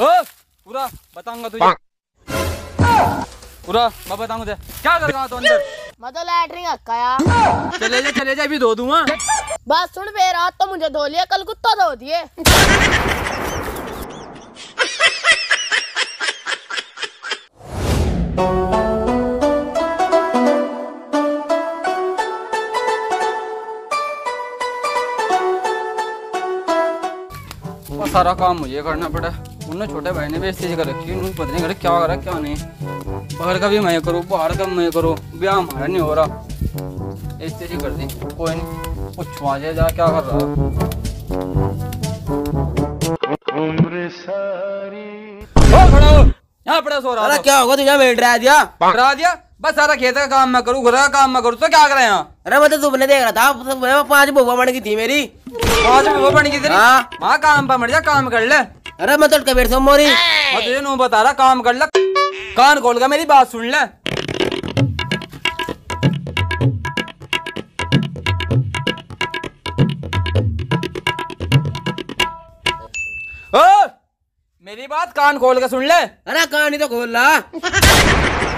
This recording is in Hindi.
पूरा बताऊँगा तुझे। पूरा मैं बताऊँगा तुझे। क्या कर रहा तो अंदर? मैं तो लैटरिन हकाया चले जा चले जा अभी धो दूँगा। बस सुन बे रात तो मुझे धो लिया कल कुत्ता धो दिए। सारा काम मुझे करना पड़ा। उन्होंने छोटे भाई ने भी इस चीज़ कर रखी उन्होंने पता नहीं करे क्या करा क्या नहीं। बाहर का भी मैं करूँ बाहर का मैं करूँ ब्याह हमारा नहीं हो रहा। इस चीज़ कर दी कोई नहीं पूछवा जाए जा क्या कर रहा। ओ, खड़ा हो यहाँ पड़ा सो रहा क्या होगा तुझे बैठ रहा दिया। बस सारा खेत का काम मैं करूँ घर का काम मैं करूँ तो क्या करें यहाँ? अरे मैं तो देख रहा था पाँच बुआ बन गई थी मेरी। भी वो बन गई तेरी? हाँ। काम पर मर जा काम कर ले। अरे मैं के बैठ सो मोरी। मैं तुझे नो बता रहा काम कर ले। कान खोल के मेरी बात सुन ले। ओ मेरी बात कान खोल के सुन ले। अरे कहानी तो खोल ला।